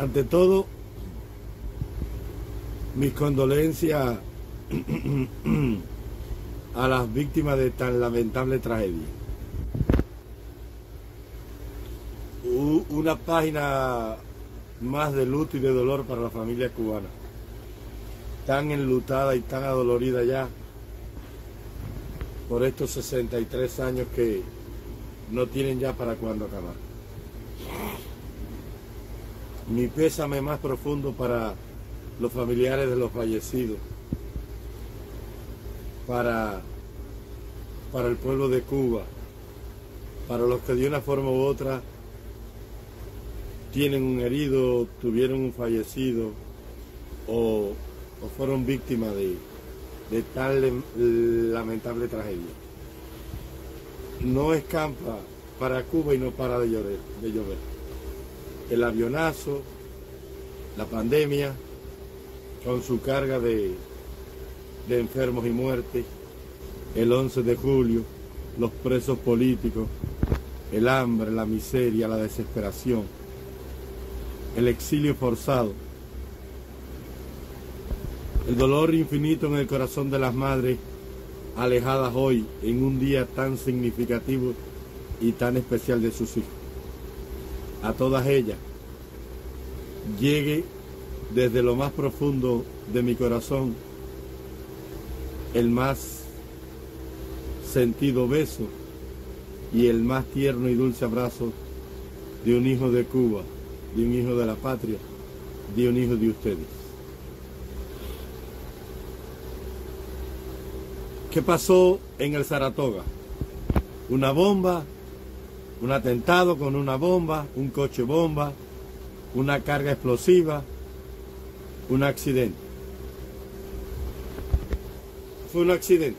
ante todo, mis condolencias a las víctimas de tan lamentable tragedia. Una página más de luto y de dolor para la familia cubana, tan enlutada y tan adolorida ya por estos 63 años que no tienen ya para cuándo acabar. Mi pésame más profundo para los familiares de los fallecidos, para, para el pueblo de Cuba, para los que de una forma u otra tienen un herido, tuvieron un fallecido o, fueron víctimas de, de tal lamentable tragedia. No escampa para Cuba y no para de llover. De llover. El avionazo, la pandemia, con su carga de, de enfermos y muertes, el 11 de julio, los presos políticos, el hambre, la miseria, la desesperación, el exilio forzado, el dolor infinito en el corazón de las madres alejadas hoy en un día tan significativo y tan especial de sus hijos. A todas ellas llegue desde lo más profundo de mi corazón el más sentido beso y el más tierno y dulce abrazo de un hijo de Cuba, de un hijo de la patria, de un hijo de ustedes. ¿Qué pasó en el Saratoga? Una bomba, un atentado con una bomba, un coche bomba, una carga explosiva, un accidente. Fue un accidente.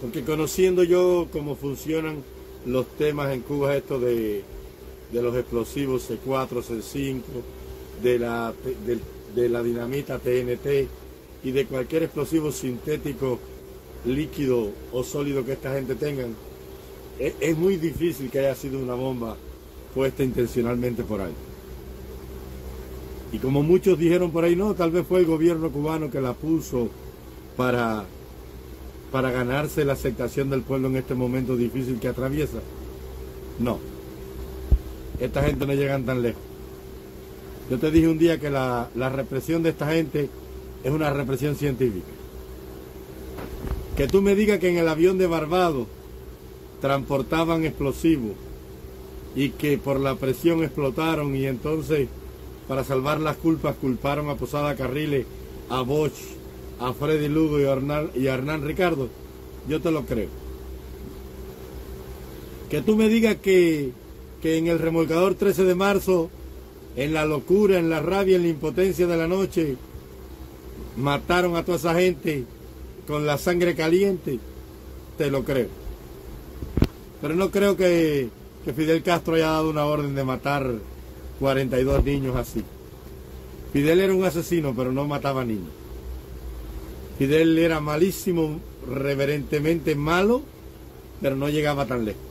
Porque conociendo yo cómo funcionan los temas en Cuba, esto de, los explosivos C4, C5, de la, de, la dinamita TNT y de cualquier explosivo sintético, líquido o sólido que esta gente tengan, es, muy difícil que haya sido una bomba puesta intencionalmente por ahí. Y como muchos dijeron por ahí, no, tal vez fue el gobierno cubano que la puso para, para ganarse la aceptación del pueblo en este momento difícil que atraviesa. No, esta gente no llegan tan lejos. Yo te dije un día que la, la represión de esta gente es una represión científica. Que tú me digas que en el avión de Barbados transportaban explosivos y que por la presión explotaron y entonces para salvar las culpas culparon a Posada Carriles, a Bosch, a Freddy Lugo y a, Hernán, y a Hernán Ricardo, yo te lo creo. Que tú me digas que, que en el remolcador 13 de marzo, en la locura, en la rabia, en la impotencia de la noche, mataron a toda esa gente con la sangre caliente, te lo creo. Pero no creo que, que Fidel Castro haya dado una orden de matar 42 niños así. Fidel era un asesino, pero no mataba niños. Fidel era malísimo, reverentemente malo, pero no llegaba tan lejos.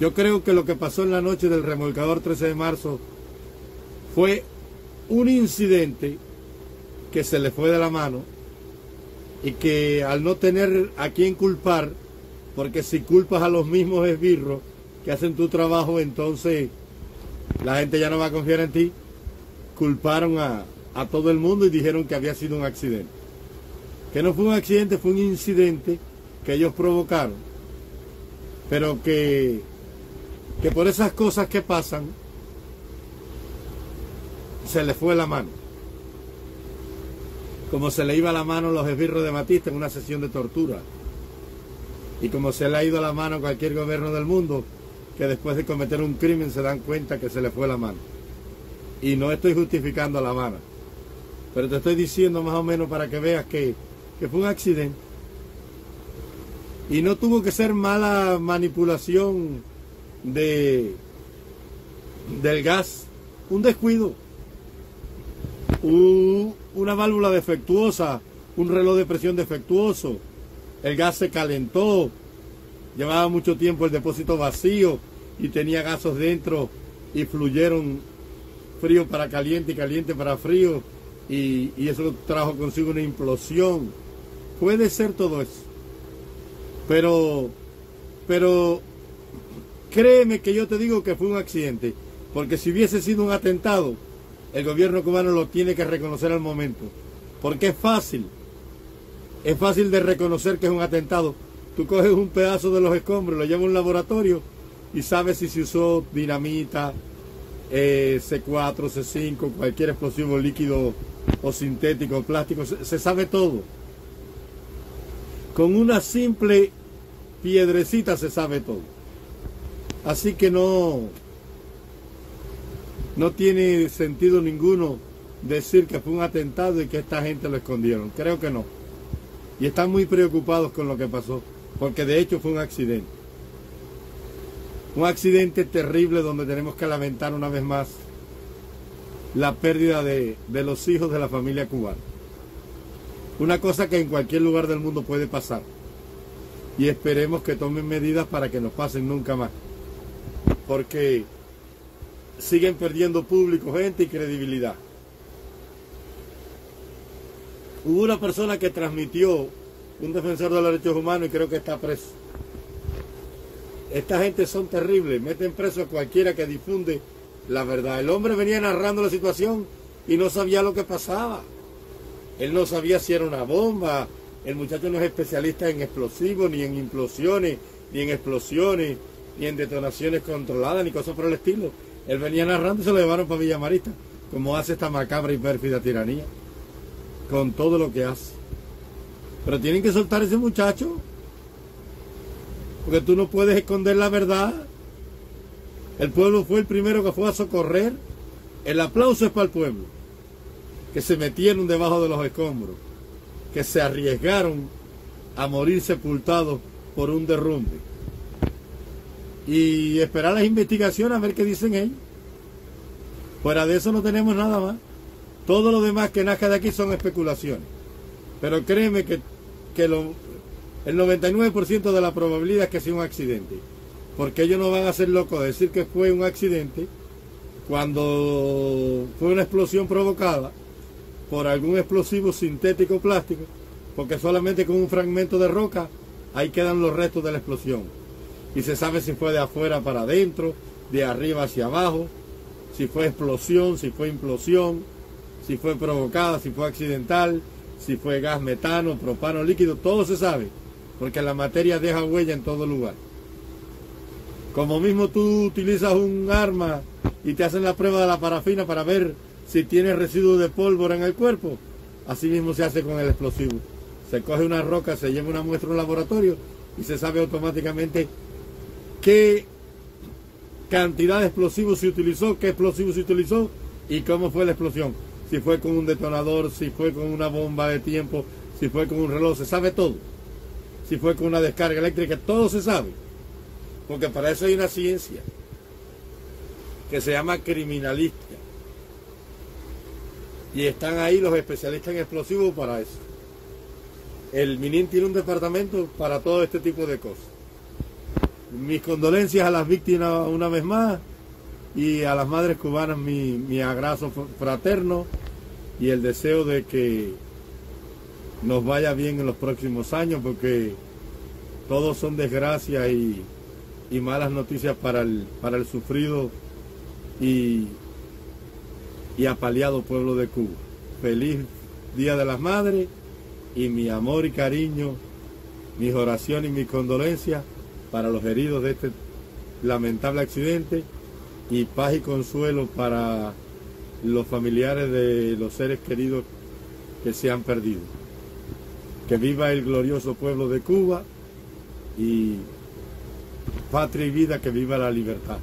Yo creo que lo que pasó en la noche del remolcador 13 de marzo fue un incidente que se le fue de la mano y que al no tener a quién culpar, porque si culpas a los mismos esbirros que hacen tu trabajo, entonces la gente ya no va a confiar en ti, culparon a, todo el mundo y dijeron que había sido un accidente. Que no fue un accidente, fue un incidente que ellos provocaron, pero que, que por esas cosas que pasan, se le fue la mano. Como se le iba la mano a los esbirros de Batista en una sesión de tortura. Y como se le ha ido la mano a cualquier gobierno del mundo que después de cometer un crimen se dan cuenta que se le fue la mano. Y no estoy justificando a la Habana, pero te estoy diciendo más o menos para que veas que, que fue un accidente. Y no tuvo que ser mala manipulación de, del gas, un descuido, una válvula defectuosa, un reloj de presión defectuoso, el gas se calentó, llevaba mucho tiempo el depósito vacío y tenía gasos dentro y fluyeron frío para caliente y caliente para frío y, y eso trajo consigo una implosión. Puede ser todo eso. Pero, pero créeme que yo te digo que fue un accidente, porque si hubiese sido un atentado, el gobierno cubano lo tiene que reconocer al momento, porque es fácil, es fácil de reconocer que es un atentado. Tú coges un pedazo de los escombros, lo llevas a un laboratorio y sabes si se usó dinamita, eh, C4, C5, cualquier explosivo líquido o sintético, plástico, se, sabe todo. Con una simple piedrecita se sabe todo. Así que no, no tiene sentido ninguno decir que fue un atentado y que esta gente lo escondieron. Creo que no. Y están muy preocupados con lo que pasó, porque de hecho fue un accidente. Un accidente terrible donde tenemos que lamentar una vez más la pérdida de, los hijos de la familia cubana. Una cosa que en cualquier lugar del mundo puede pasar. Y esperemos que tomen medidas para que nos pasen nunca más. Porque siguen perdiendo público, gente y credibilidad. Hubo una persona que transmitió, un defensor de los derechos humanos, y creo que está preso esta gente son terribles, meten preso a cualquiera que difunde la verdad. El hombre venía narrando la situación y no sabía lo que pasaba. Él no sabía si era una bomba. El muchacho no es especialista en explosivos, ni en implosiones, ni en explosiones, ni en detonaciones controladas, ni cosas por el estilo. Él venía narrando y se lo llevaron para Villa Marista, como hace esta macabra y pérfida tiranía, con todo lo que hace. Pero tienen que soltar ese muchacho. Porque tú no puedes esconder la verdad. El pueblo fue el primero que fue a socorrer. El aplauso es para el pueblo. Que se metieron debajo de los escombros. Que se arriesgaron a morir sepultados por un derrumbe. Y esperar las investigaciones a ver qué dicen ellos. Fuera de eso no tenemos nada más. Todo lo demás que nazca de aquí son especulaciones. Pero créeme que, que lo, el 99% de la probabilidad es que sea un accidente. Porque ellos no van a ser locos de decir que fue un accidente cuando fue una explosión provocada por algún explosivo sintético plástico, porque solamente con un fragmento de roca ahí quedan los restos de la explosión. Y se sabe si fue de afuera para adentro, de arriba hacia abajo, si fue explosión, si fue implosión, si fue provocada, si fue accidental, si fue gas metano, propano líquido, todo se sabe porque la materia deja huella en todo lugar. Como mismo tú utilizas un arma y te hacen la prueba de la parafina para ver si tiene residuos de pólvora en el cuerpo, así mismo se hace con el explosivo. Se coge una roca, se lleva una muestra a un laboratorio y se sabe automáticamente qué cantidad de explosivos se utilizó, qué explosivo se utilizó y cómo fue la explosión. Si fue con un detonador, si fue con una bomba de tiempo, si fue con un reloj, se sabe todo si fue con una descarga eléctrica, todo se sabe. Porque para eso hay una ciencia que se llama criminalística. Y están ahí los especialistas en explosivos para eso. El MININ tiene un departamento para todo este tipo de cosas. Mis condolencias a las víctimas una vez más y a las madres cubanas mi, mi abrazo fraterno y el deseo de que nos vaya bien en los próximos años porque todos son desgracias y, malas noticias para el, para el sufrido y, y apaleado pueblo de Cuba. Feliz Día de las Madres y mi amor y cariño, mis oraciones y mis condolencias para los heridos de este lamentable accidente y paz y consuelo para los familiares de los seres queridos que se han perdido. Que viva el glorioso pueblo de Cuba y patria y vida que viva la libertad.